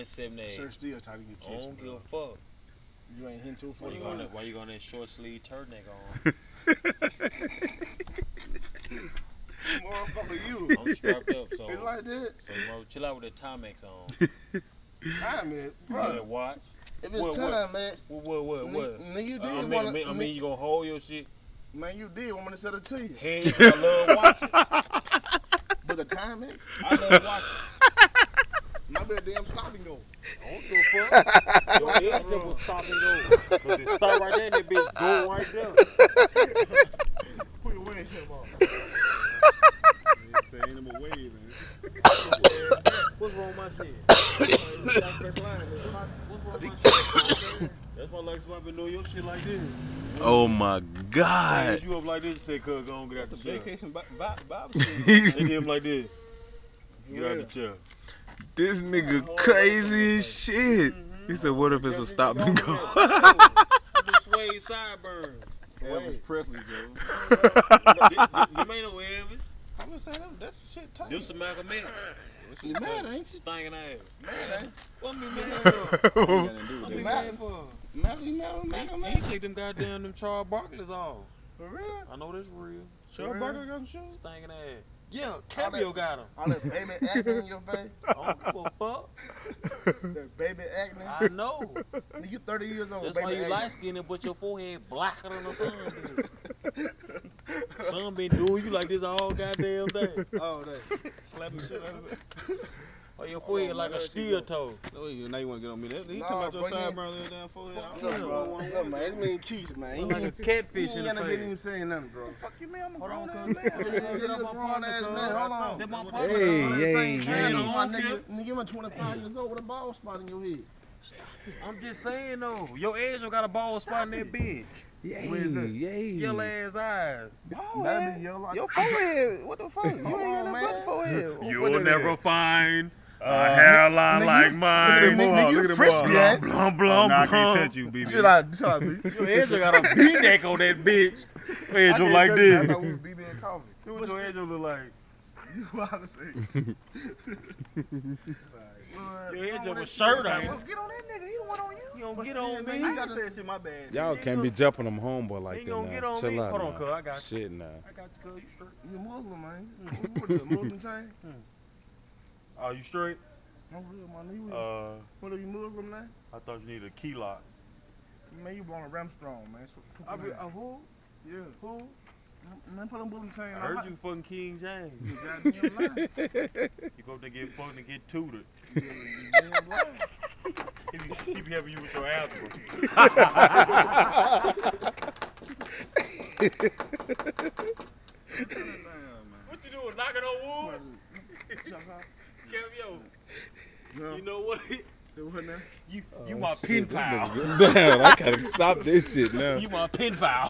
178. Shirt still tight in your I chest. don't give a fuck. You ain't hitting Why you 245. got that? Why you got that short sleeve turtleneck on? Motherfucker, you. I'm strapped up, so It's like that. so bro, chill out with the Timex on. Time it, You bro. better watch. If it's What, what? time, man. What what what what? Nigga, you uh, did I mean, wanna, I mean, I mean, you gonna hold your shit? man, you did want me to sell it to you. Hey, I love watches. But the time is, I love watches. my bad damn stop and go. I don't give a fuck. Your head just will stop and. Cause it start right there and that bitch go right there. Put your windshield here, bro. Ain't no way, man. What's wrong with my shit? What's wrong with my shit? That's why like somebody been your shit like this. Oh my God. you up like this and say, cuz, go on, get out the chair. Vacation Bob Bob shit. They did him like this. Get out the chair. This nigga crazy as shit. He said, what if it's a stop and go? The suede sideburns. Elvis Presley, Joe. You may know Elvis. I'm just saying that, that shit tight. Them some Malcolm X. You mad, ain't you? Stinking ass. Mad, ain't What me mad for? Ain't nothing What me mad for? you? Mad, you mad, mad, He mad? ain't take them goddamn them Charles Barkley's off. For real? I know that's real. Charles Barkley got some shoes? Stinking ass. Yeah, Cameo got him. All that baby acne in your face? I don't give a fuck. That baby acne? I know. Nigga, you 30 years old, That's baby why you light skinned, but your forehead blacker than the sun. Sun been doing you like this all goddamn day. Oh, that. Slapping shit out of it. Or your forehead like a steel toe. Oh, you now you want to get on me. That, he Nah, talking about your bro, you- sideburns on your damn forehead. Look, bro. Look, man. It mean Keith, man. He Like a catfish in ain't the been face. even saying nothing, bro. Fuck you, man. I'm a Hold on, grown ass man. Yeah, You get a up my grown ass man. Hold on. That my Hey, partner. Hey, hey, Same hey. You my know, nigga, nigga, you 25 years old with a bald spot in your head. I'm just saying though, your Ezra got a bald spot in that bitch. Yay, Where is it? yay. Yellow ass eyes. That'd be yellow. Your forehead. What the fuck? You ain't got no man. but forehead. You'll never find a hairline nigga, like you- mine. nigga, nigga, you Look at the frisky, ball. ass. Blum, blum, oh, Nah, I can't touch you, BB. Should I, should I be? Your Ezra got a V-neck on that bitch. Your Ezra like I this. thought we was BB and coffee. What your Ezra look like? You ought to say. Your Ezra with shirt on. Get on that nigga. He the one on you. You don't get on me. you gotta say shit, my bad. Y'all can't be jumping them homeboy like that gonna now. get on Chill me. out Hold on, now. cuz, I got you. Shit now. I got you, cuz. You straight? You Muslim, man. What the Muslim chain? Hmm. Oh, you straight? I'm real, man. You, Uh, what are you Muslim now? I thought you needed a key lock. Man, you born a Ramstrong, man. So, I be, uh, who? yeah. Who? Man, put them Muslim chain I heard you fucking King James. You goddamn lying. You go up there get fucked and get tutored. You damn lying. He be, he be helping you with your algebra. What you doing? Knocking on wood? Cameo. No. You know what? Do what now? You you my oh, pen pal. Damn, I gotta stop this shit now. You my pen pal.